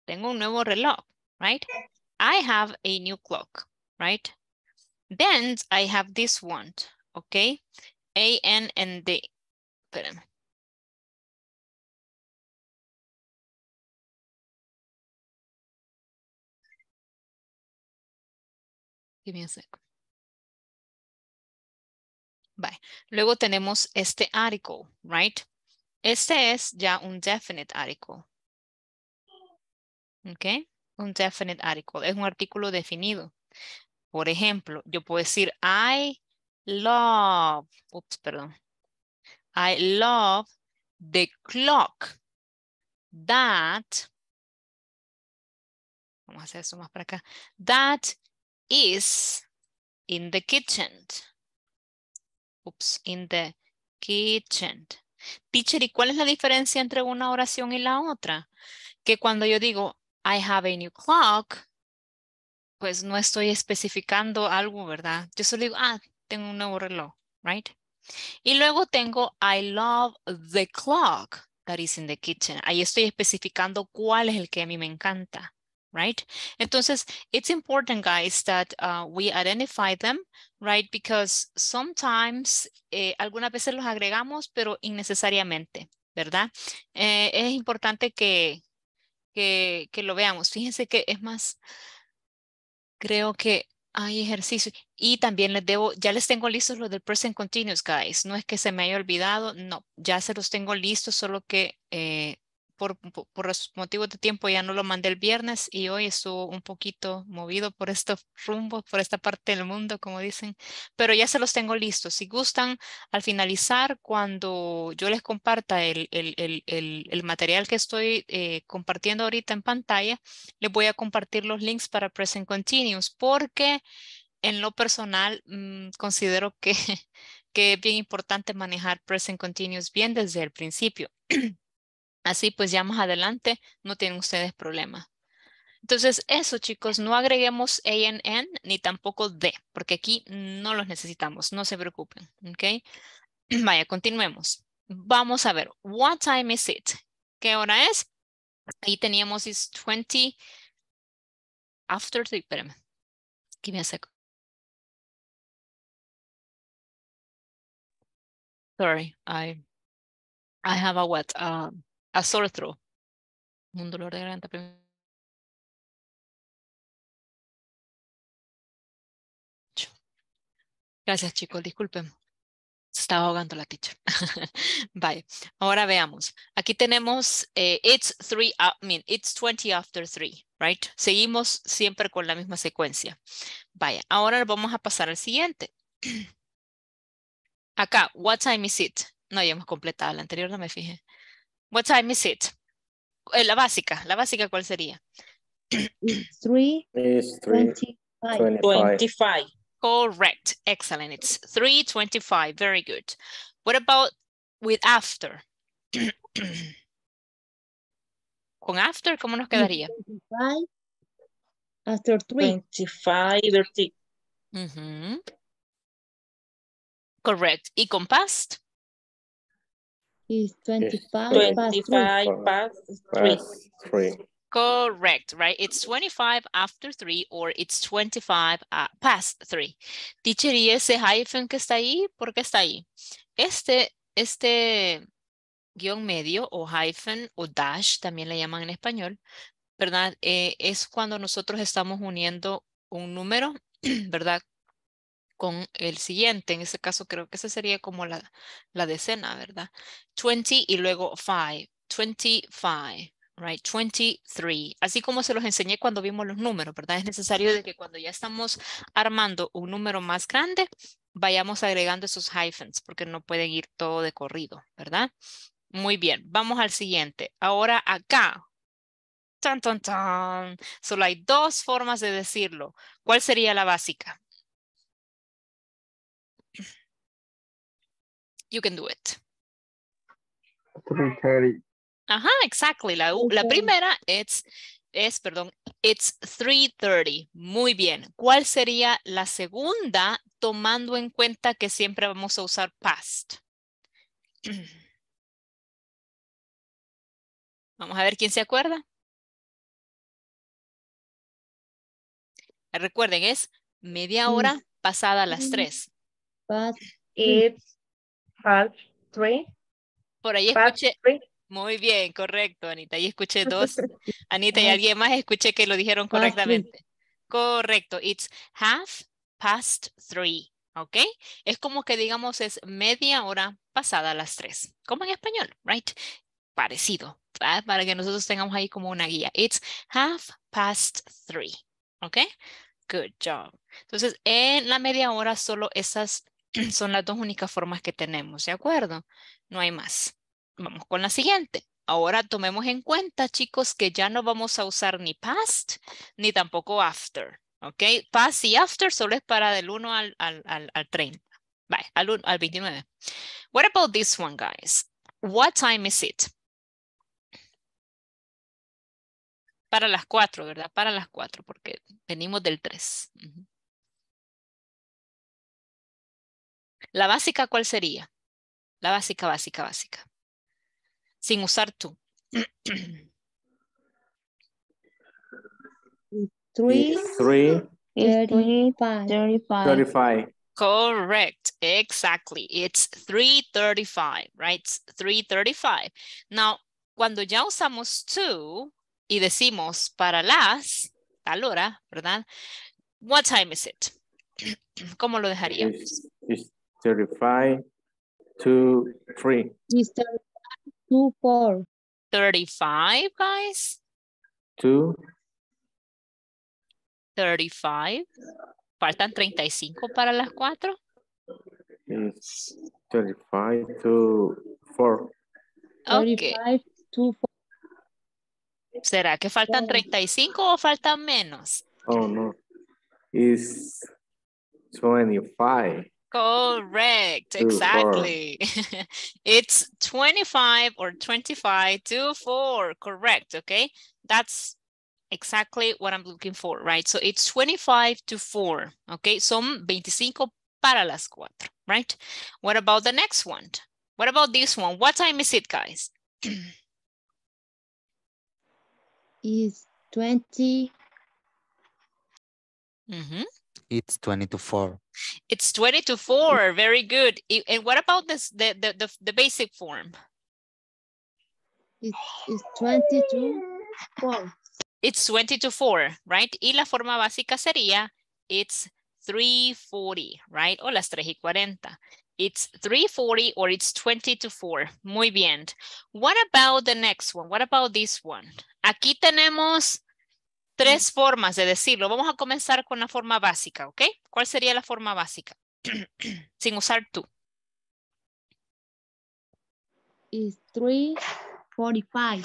Tengo un nuevo reloj, right? I have a new clock, right? Then I have this one, okay? A, N, and D. Espérame. Give me a second. Luego tenemos este article, right? Este es ya un definite article. ¿Ok? Un definite article. Es un artículo definido. Por ejemplo, yo puedo decir I love, ups, perdón. I love the clock that, vamos a hacer esto más para acá, that is in the kitchen. Oops, in the kitchen. Teacher, ¿y cuál es la diferencia entre una oración y la otra? Que cuando yo digo, I have a new clock, pues no estoy especificando algo, ¿verdad? Yo solo digo, ah, tengo un nuevo reloj, right? Y luego tengo, I love the clock that is in the kitchen. Ahí estoy especificando cuál es el que a mí me encanta, right? Entonces, it's important, guys, that uh, we identify them, right? Because sometimes, eh, algunas veces los agregamos, pero innecesariamente, ¿verdad? Eh, es importante que, que, que lo veamos. Fíjense que es más, creo que hay ejercicio. Y también les debo, ya les tengo listos los del present continuous, guys. No es que se me haya olvidado, no, ya se los tengo listos, solo que eh, por, por, motivos de tiempo ya no lo mandé el viernes y hoy estuvo un poquito movido por estos <laughs> rumbos, por esta parte del mundo, como dicen, pero ya se los tengo listos. Si gustan, al finalizar, cuando yo les comparta el material que estoy eh, compartiendo ahorita en pantalla, les voy a compartir los links para Present Continuous porque en lo personal mm, considero que, <laughs> que es bien importante manejar Present Continuous bien desde el principio. <clears throat> Así pues ya más adelante no tienen ustedes problema. Entonces eso chicos, no agreguemos ANN ni tampoco D, porque aquí no los necesitamos, no se preocupen, ¿ok? <clears throat> Vaya, continuemos. Vamos a ver, what time is it? ¿Qué hora es? Ahí teníamos is 20 after 3, espérame. Give me a second. Sorry, I I have a what? Um, a sore throat. Un dolor de garganta. Gracias, chicos. Disculpen. Se estaba ahogando la teacher. <laughs> Bye. Ahora veamos. Aquí tenemos, eh, it's three, I mean, it's 20 after three, right? Seguimos siempre con la misma secuencia. Vaya, ahora vamos a pasar al siguiente. <clears throat> Acá, what time is it? No, ya hemos completado la anterior, no me fijé. What time is it? Eh, La básica, la básica, ¿cuál sería? It's three Is three twenty-five. twenty-five. 25. Correct. Excellent. It's 325. Very good. What about with after? <clears throat> Con after, ¿cómo nos quedaría? Twenty-five after three. 25, 30. Ujú. Correct. ¿Y con past? Is twenty-five past three. 25 past 3. Past three. Correct, right? It's 25 after 3 or it's 25 uh, past 3. Teacher, ¿y ese hyphen que está ahí? ¿Por qué está ahí? Este, este guion medio o hyphen o dash, también le llaman en español, ¿verdad? Eh, es cuando nosotros estamos uniendo un número, <clears throat> ¿verdad? Con el siguiente, en este caso creo que esa sería como la, la decena, ¿verdad? 20 y luego 5, 25, right? 23, así como se los enseñé cuando vimos los números, ¿verdad? Es necesario de que cuando ya estamos armando un número más grande, vayamos agregando esos hyphens, porque no pueden ir todo de corrido, ¿verdad? Muy bien, vamos al siguiente. Ahora acá. Tan, tan, tan. Solo hay dos formas de decirlo. ¿Cuál sería la básica? You can do it. 330. Ajá, exactly. La, primera es, es, perdón, it's 3.30. Muy bien. ¿Cuál sería la segunda tomando en cuenta que siempre vamos a usar past? <clears throat> Vamos a ver quién se acuerda. Recuerden, es media hora Is pasada las three. tres. Past It's half three. Por ahí escuché, three. muy bien, correcto, Anita. Ahí escuché <laughs> dos. Anita y alguien más escuché que lo dijeron three. correctamente. Correcto. It's half past three. ¿Ok? Es como que digamos es media hora pasada las tres. Como en español, right? Parecido. Para que nosotros tengamos ahí como una guía. It's half past three. ¿Ok? Good job. Entonces, en la media hora solo esas son las dos únicas formas que tenemos, ¿de acuerdo? No hay más. Vamos con la siguiente. Ahora tomemos en cuenta, chicos, que ya no vamos a usar ni past ni tampoco after. ¿Ok? Past y after solo es para del 1 al, al, al, al 30. Vale, al, un- al 29. What about this one, guys? What time is it? Para las 4, ¿verdad? Para las 4, porque venimos del 3. Ujú. La básica, ¿cuál sería? La básica, básica, básica. Sin usar tú. three three It's three thirty-five. thirty-five. thirty-five. Correct. Exactly. It's 335, right? It's 335. Now, cuando ya usamos to y decimos para las, tal hora, ¿verdad? What time is it? <clears throat> ¿Cómo lo dejaríamos? It's, it's thirty-five to three. Is thirty-five to four. 35, guys. Two, 35. Faltan 35 para las 4. it's thirty-five to four. Ok. Thirty-five to four. ¿Será que faltan Claro. 35 o faltan menos? Oh, no. It's twenty-five. Correct, exactly. <laughs> it's 25 or 25 to 4, correct, okay? That's exactly what I'm looking for, right? So it's 25 to 4, okay? Son 25 para las 4, right? What about the next one? What about this one? What time is it, guys? Is twenty. Mhm. It's 20 to 4. It's 20 to 4, very good. And what about this, the, the, the, the basic form? It's, it's 20 to four. It's 20 to 4, right? Y la forma básica sería, it's 340, right? O las 3 y 40. It's 340 or it's 20 to 4. Muy bien. What about the next one? What about this one? Aquí tenemos tres formas de decirlo. Vamos a comenzar con la forma básica, ¿ok? ¿Cuál sería la forma básica? <clears throat> Sin usar tú. Three forty-five.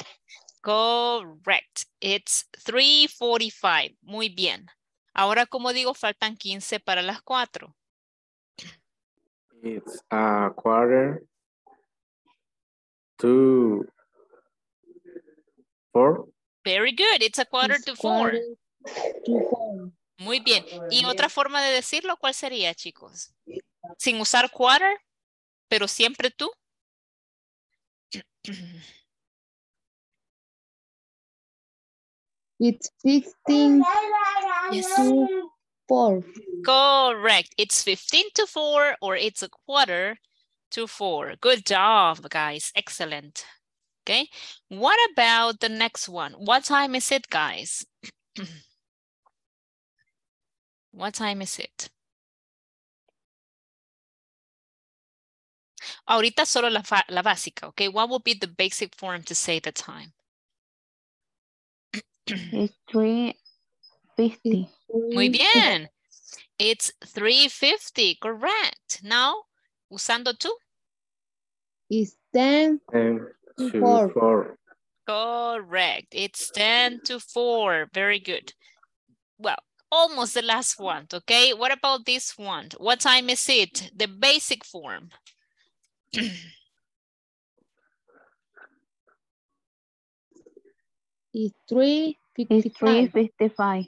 Correct. It's 3:45. Muy bien. Ahora, como digo, faltan 15 para las 4. It's a quarter to four. Very good. It's a quarter Is to 4. four. Muy bien. ¿Y otra forma de decirlo cuál sería, chicos? Sin usar quarter, pero siempre tú. It's fifteen Yes. to four. Correct. It's 15 to 4 or it's a quarter to 4. Good job, guys. Excellent. Okay. What about the next one? What time is it, guys? <clears throat> What time is it? Ahorita solo la, fa- la básica, okay? What would be the basic form to say the time? <clears throat> It's three fifty. Muy bien. It's 3.50, correct. Now, usando tú. Is ten And To four. four. Correct. It's 10 to 4. Very good. Well, almost the last one, okay? What about this one? What time is it? The basic form. <clears throat> is three It's three fifty-five. fifty-five.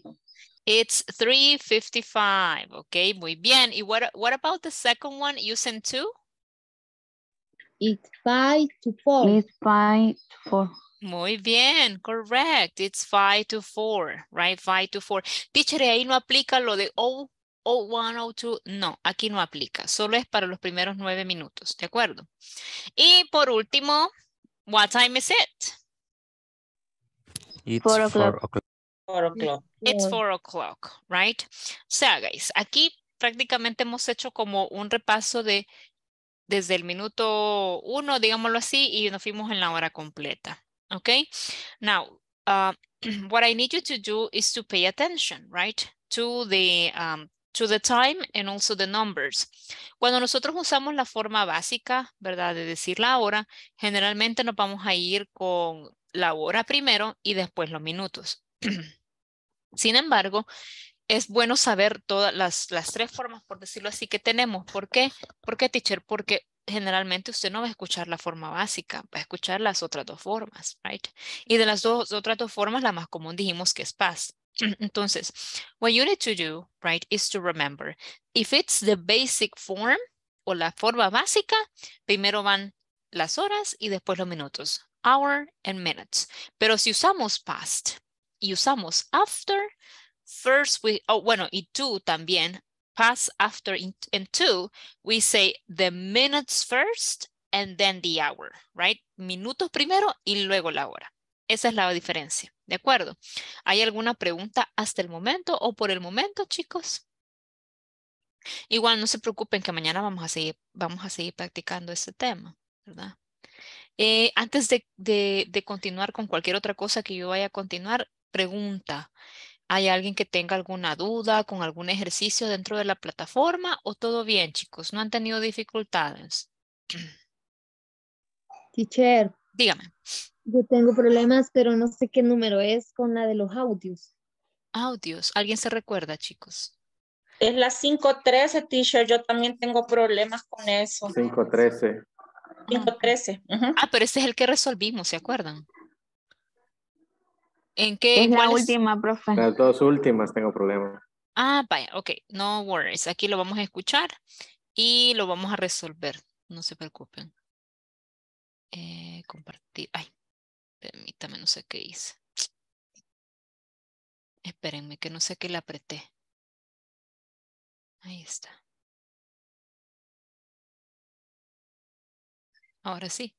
It's 3.55, okay? Muy bien. Y what, what about the second one? Using two? It's five to four. It's five to four. Muy bien, correct. It's five to four, right? Five to four. Teacher, ¿y ahí no aplica lo de O, O1, O2. No, aquí no aplica. Solo es para los primeros nueve minutos, ¿de acuerdo? Y por último, what time is it? It's Four o'clock. o'clock. Four o'clock. It's Four. four o'clock, right? O sea, guys, aquí prácticamente hemos hecho como un repaso de desde el minuto uno, digámoslo así, y nos fuimos en la hora completa. Okay? Now, uh, <clears throat> what I need you to do is to pay attention, right? To the, um, to the time and also the numbers. Cuando nosotros usamos la forma básica, ¿verdad? De decir la hora, generalmente nos vamos a ir con la hora primero y después los minutos. <clears throat> Sin embargo, es bueno saber todas las, las tres formas, por decirlo así, que tenemos. ¿Por qué? ¿Por qué, teacher? Porque generalmente usted no va a escuchar la forma básica, va a escuchar las otras dos formas, right? Y de las dos otras dos formas, la más común dijimos que es past. <clears throat> Entonces, what you need to do, right, is to remember, if it's the basic form o la forma básica, primero van las horas y después los minutos, hour and minutes. Pero si usamos past y usamos after, first we, oh, bueno, y to también, past, after, in- to, we say the minutes first and then the hour, right? Minutos primero y luego la hora. Esa es la diferencia, ¿de acuerdo? ¿Hay alguna pregunta hasta el momento o por el momento, chicos? Igual no se preocupen que mañana vamos a seguir, vamos a seguir practicando este tema, ¿verdad? Eh, antes de, de, de continuar con cualquier otra cosa que yo vaya a continuar, pregunta. ¿Hay alguien que tenga alguna duda con algún ejercicio dentro de la plataforma o todo bien, chicos? ¿No han tenido dificultades? Teacher, Dígame. yo tengo problemas, pero no sé qué número es con la de los audios. Audios. ¿Alguien se recuerda, chicos? Es la 513, teacher. Yo también tengo problemas con eso. Cinco, trece. 513. ujú. Ah, pero ese es el que resolvimos, ¿se acuerdan? ¿En qué? Es la cuál es? última, profe. Las dos últimas tengo problemas. Ah, vaya, ok, no worries. Aquí lo vamos a escuchar y lo vamos a resolver. No se preocupen. Eh, compartir. Ay, permítame, no sé qué hice. Espérenme, que no sé qué le apreté. Ahí está. Ahora sí.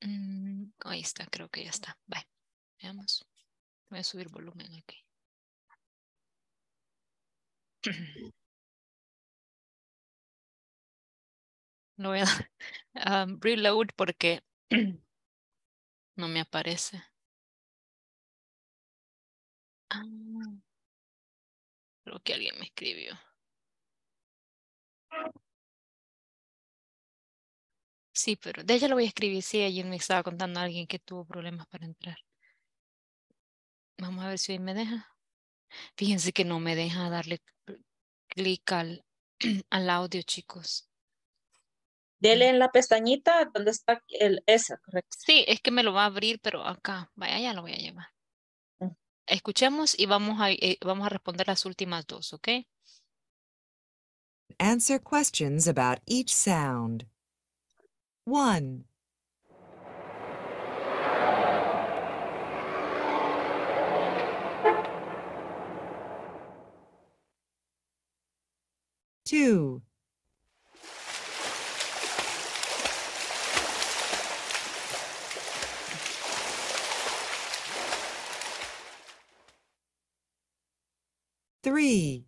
Mm, ahí está, creo que ya está. Bye. Veamos. Voy a subir volumen aquí. <clears throat> Lo voy a um, reload porque no me aparece. Ah, creo que alguien me escribió. Sí, pero de ella lo voy a escribir. Sí, ayer me estaba contando a alguien que tuvo problemas para entrar. Vamos a ver si hoy me deja. Fíjense que no me deja darle cl- clic al, <clears throat> al audio, chicos. Dele en la pestañita donde está el esa, correcto. Sí, es que me lo va a abrir, pero acá. Vaya, ya lo voy a llevar. Mm. Escuchemos y vamos a, eh, vamos a responder las últimas dos, ¿ok? Answer questions about each sound. 1. Two. Three.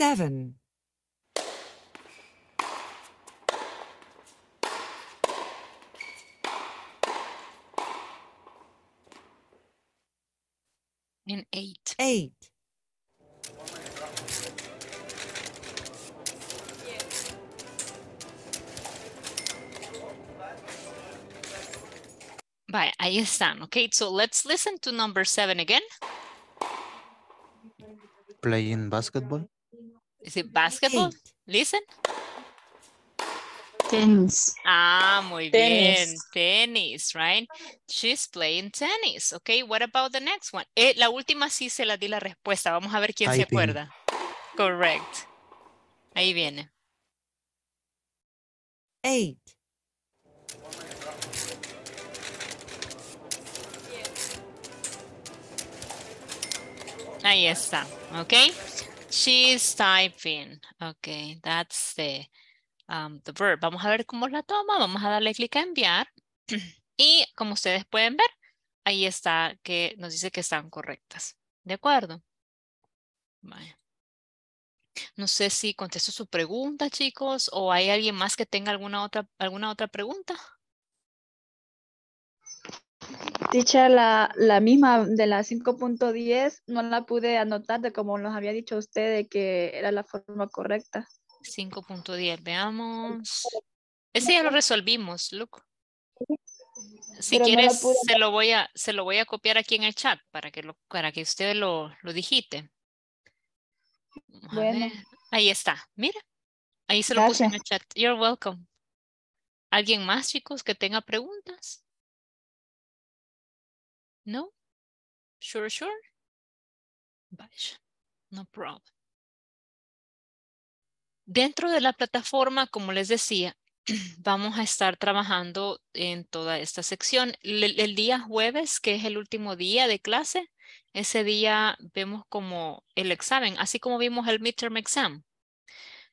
Seven. And eight. Eight. Vaya, ahí están. Okay, so let's listen to number seven again. Playing basketball. Is it basketball? Eight. Listen. Tennis. Ah, muy bien. Tenis. Tennis, right? She's playing tennis. Okay, what about the next one? Eh, la última sí se la di la respuesta. Vamos a ver quién se acuerda. Correct. Ahí viene. Eight. Ahí está. Okay. She's typing. Okay, that's the, um, the verb. Vamos a ver cómo la toma. Vamos a darle clic a enviar. Y como ustedes pueden ver, ahí está que nos dice que están correctas. ¿De acuerdo? No sé si contesto su pregunta, chicos, o hay alguien más que tenga alguna otra, alguna otra pregunta. Dicha la, la misma de la 5.10, no la pude anotar de como nos había dicho usted de que era la forma correcta. 5.10, veamos. Ese ya lo resolvimos, look. Si Pero quieres, se lo voy a, se lo voy a copiar aquí en el chat para que lo, para que usted lo, lo digite. Bueno. Ahí está, mira. Ahí se lo puse en el chat. You're welcome. ¿Alguien más, chicos, que tenga preguntas? ¿No? Sure, sure. Vaya, no problem. Dentro de la plataforma, como les decía, <clears throat> vamos a estar trabajando en toda esta sección. El, día jueves, que es el último día de clase, ese día vemos como el examen, así como vimos el midterm exam,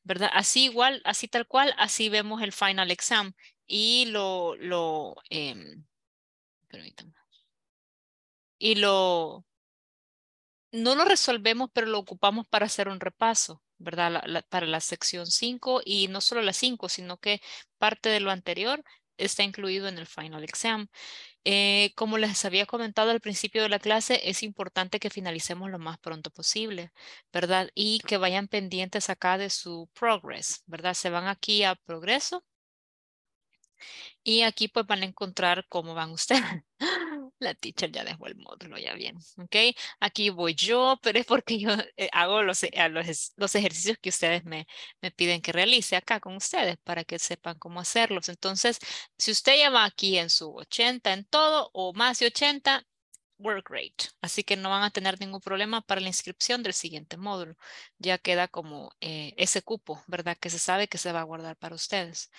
¿verdad? Así igual, así tal cual, así vemos el final exam y lo, lo, em, permítame. Y lo, no lo resolvemos, pero lo ocupamos para hacer un repaso, ¿verdad? Para la sección 5 y no solo la 5, sino que parte de lo anterior está incluido en el final exam. Eh, como les había comentado al principio de la clase, es importante que finalicemos lo más pronto posible, ¿verdad? Y que vayan pendientes acá de su progress, ¿verdad? Se van aquí a progreso y aquí pues van a encontrar cómo van <laughs> ustedes. La teacher ya dejó el módulo, ya bien, ¿ok? Aquí voy yo, <laughs> pero es porque yo eh, hago los, e- a los, ejercicios que ustedes me, piden que realice acá con ustedes para que sepan cómo hacerlos. Entonces, si usted ya va aquí en su 80 en todo o más de 80, work great. Así que no van a tener ningún problema para la inscripción del siguiente módulo. Ya queda como eh, ese cupo, ¿verdad? Que se sabe que se va a guardar para ustedes.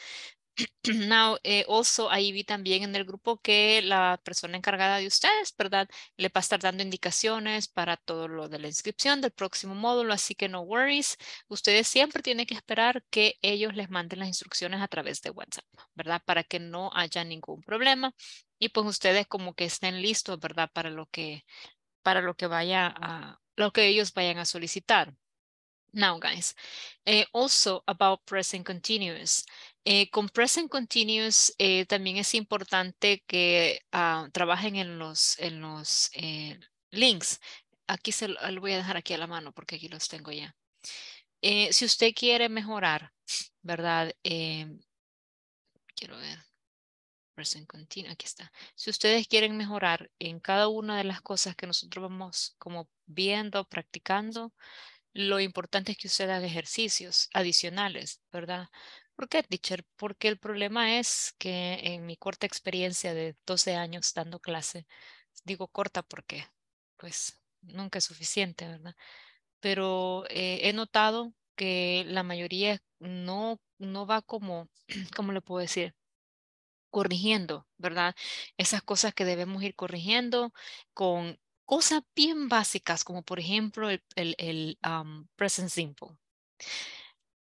<clears throat> Now, eh, also ahí vi también en el grupo que la persona encargada de ustedes, ¿verdad? Le va a estar dando indicaciones para todo lo de la inscripción del próximo módulo, así que no worries. Ustedes siempre tienen que esperar que ellos les manden las instrucciones a través de WhatsApp, ¿verdad? Para que no haya ningún problema y pues ustedes como que estén listos, ¿verdad? Para lo que, para lo que vaya a, lo que ellos vayan a solicitar. Now, guys, eh, also about present continuous. Eh, con present continuous eh, también es importante que ah, trabajen en los, en los eh, links. Aquí se lo voy a dejar aquí a la mano porque aquí los tengo ya. Eh, si usted quiere mejorar, ¿verdad? Quiero ver. Present continuous, aquí está. Si ustedes quieren mejorar en cada una de las cosas que nosotros vamos como viendo, practicando, lo importante es que usted haga ejercicios adicionales, ¿verdad? ¿Por qué, teacher? Porque el problema es que en mi corta experiencia de 12 años dando clase, digo corta porque pues nunca es suficiente, ¿verdad? Pero eh, he notado que la mayoría no, no va como, <clears throat> ¿cómo le puedo decir? corrigiendo, ¿verdad? Esas cosas que debemos ir corrigiendo con cosas bien básicas, como por ejemplo el, el, el um, present simple.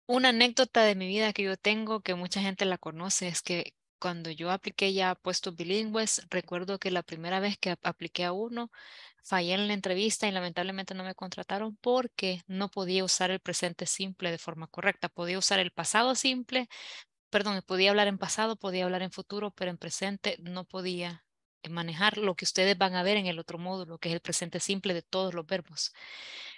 Una anécdota de mi vida que yo tengo, que mucha gente la conoce, es que cuando yo apliqué ya puestos bilingües, recuerdo que la primera vez que apliqué a uno, fallé en la entrevista y lamentablemente no me contrataron porque no podía usar el presente simple de forma correcta. Podía usar el pasado simple, perdón, podía hablar en pasado, podía hablar en futuro, pero en presente no podía manejar lo que ustedes van a ver en el otro módulo, que es el presente simple de todos los verbos.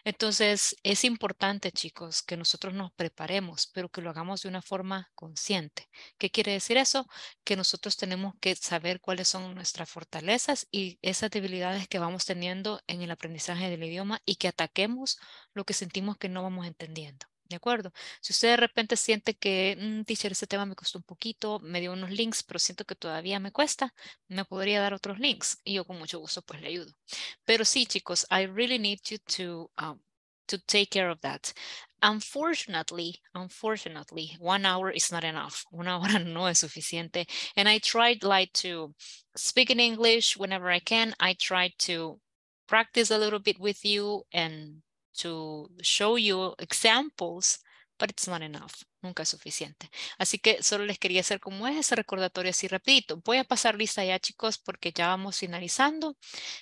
Entonces, es importante, chicos, que nosotros nos preparemos, pero que lo hagamos de una forma consciente. ¿Qué quiere decir eso? Que nosotros tenemos que saber cuáles son nuestras fortalezas y esas debilidades que vamos teniendo en el aprendizaje del idioma y que ataquemos lo que sentimos que no vamos entendiendo. ¿De acuerdo? Si usted de repente siente que, mm, teacher, ese tema me costó un poquito, me dio unos links, pero siento que todavía me cuesta, me podría dar otros links yo con mucho gusto pues le ayudo. Pero sí, chicos, I really need you to, um, to take care of that. Unfortunately, unfortunately, one hour is not enough. <laughs> Una hora no es suficiente. And I tried like to speak in English whenever I can. I tried to practice a little bit with you and to show you examples, but it's not enough. Nunca es suficiente. Así que solo les quería hacer como ese recordatorio así rapidito. Voy a pasar lista ya, chicos, porque ya vamos finalizando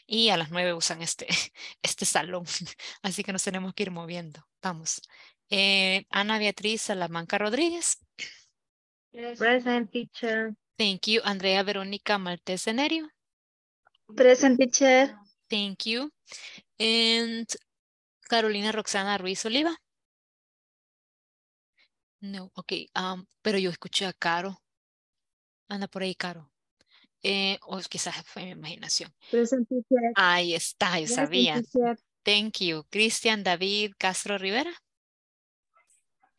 y a las nueve usan este, <laughs> este salón. <laughs> Así que nos tenemos que ir moviendo. Vamos. Eh, Ana Beatriz Salamanca Rodríguez. Present teacher. Thank you. Andrea Verónica Maltés Nerio. Present teacher. Thank you. And Carolina Roxana Ruiz Oliva. No, ok, um, pero yo escuché a Caro. Anda por ahí, Caro. Eh, o quizás fue mi imaginación. Present teacher. Ahí está, yo Present sabía. teacher. Thank you. Cristian David Castro Rivera.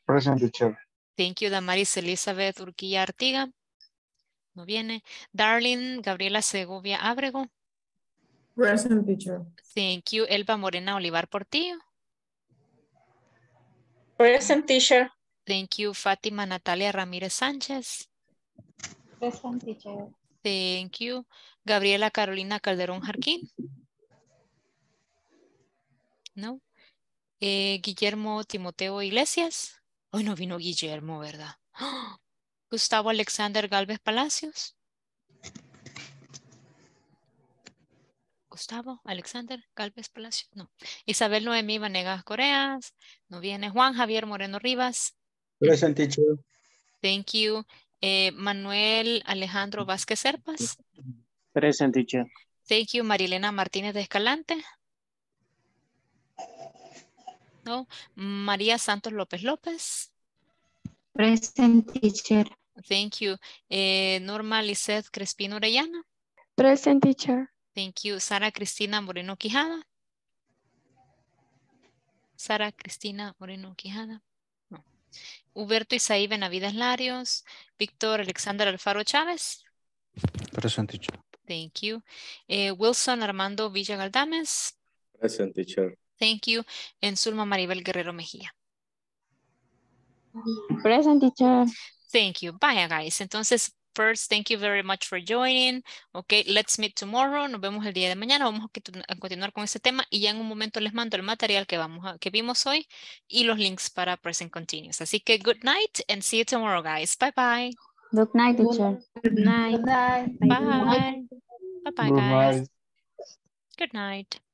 Present teacher. Thank you, Damaris Elizabeth Urquilla Artiga. No viene. Darling Gabriela Segovia Ábrego. Present teacher. Thank you, Elba Morena Olivar Portillo. Present teacher. Thank you, Fátima Natalia Ramírez Sánchez. Present teacher. Thank you. Gabriela Carolina Calderón Jarquín. No. Eh, Guillermo Timoteo Iglesias. Hoy no vino Guillermo, ¿verdad? <gasps> Gustavo Alexander Galvez Palacios. Gustavo Alexander Galvez Palacios. No. Isabel Noemí Vanegas Coreas. No viene. Juan Javier Moreno Rivas. Present teacher. Thank you. Eh, Manuel Alejandro Vázquez Serpas. Present teacher. Thank you. Marilena Martínez de Escalante. No. María Santos López López. Present teacher. Thank you. Eh, Norma Lizeth Crespino Orellana. Present teacher. Thank you. Sara Cristina Moreno Quijada. Sara Cristina Moreno Quijada. No. Huberto Isaí Benavides Larios. Víctor Alexander Alfaro Chávez. Present teacher. Thank you. Eh, Wilson Armando Villa Galdames. Present teacher. Thank you. En Zulma Maribel Guerrero Mejía. Present teacher. Thank you. Bye, guys. Entonces, first, thank you very much for joining. Okay, let's meet tomorrow. Nos vemos el día de mañana. Vamos a, continu- a continuar con este tema y ya en un momento les mando el material que vamos a, que vimos hoy y los links para present continuous. Así que good night and see you tomorrow, guys. Bye bye. Good night, teacher. Good night. Bye. Bye bye, Good guys. night. Good night.